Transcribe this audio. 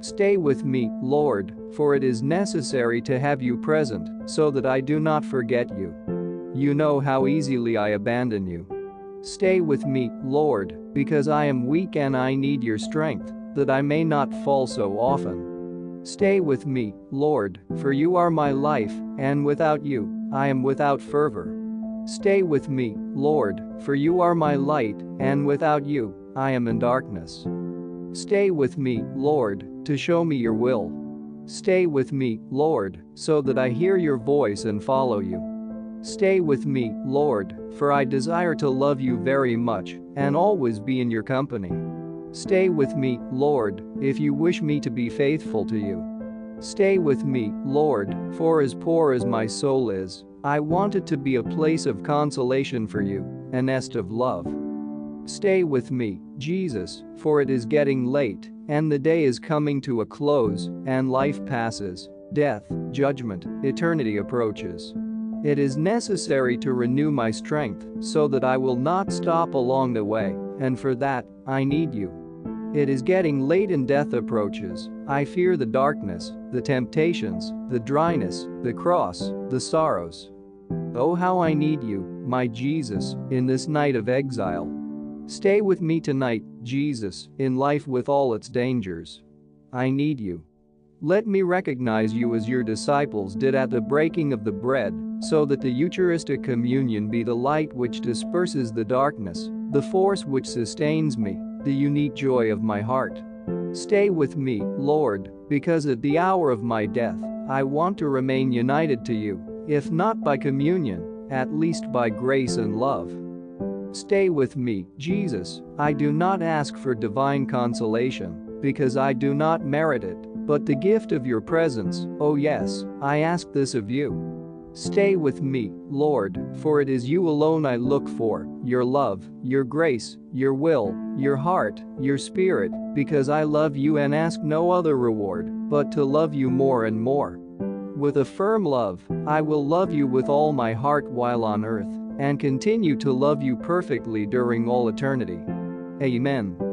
Stay with me, Lord, for it is necessary to have you present so that I do not forget you. You know how easily I abandon you. Stay with me, Lord, because I am weak and I need your strength, that I may not fall so often. Stay with me, Lord, for you are my life, and without you, I am without fervor. Stay with me, Lord, for you are my light, and without you, I am in darkness. Stay with me, Lord, to show me your will. Stay with me, Lord, so that I hear your voice and follow you. Stay with me, Lord, for I desire to love you very much and always be in your company. Stay with me, Lord, if you wish me to be faithful to you. Stay with me, Lord, for as poor as my soul is, I want it to be a place of consolation for you, a nest of love. Stay with me, Jesus, for it is getting late, and the day is coming to a close, and life passes, death, judgment, eternity approaches. It is necessary to renew my strength so that I will not stop along the way, and for that, I need you. It is getting late and death approaches. I fear the darkness, the temptations, the dryness, the cross, the sorrows. Oh, how I need you, my Jesus, in this night of exile. Stay with me tonight, Jesus, in life with all its dangers. I need you. Let me recognize you as your disciples did at the breaking of the bread, so that the Eucharistic communion be the light which disperses the darkness, the force which sustains me, the unique joy of my heart. Stay with me, Lord, because at the hour of my death, I want to remain united to you, if not by communion, at least by grace and love. Stay with me, Jesus, I do not ask for divine consolation, because I do not merit it, but the gift of your presence, oh yes, I ask this of you. Stay with me, Lord, for it is you alone I look for, your love, your grace, your will, your heart, your spirit, because I love you and ask no other reward, but to love you more and more. With a firm love, I will love you with all my heart while on earth and continue to love you perfectly during all eternity. Amen.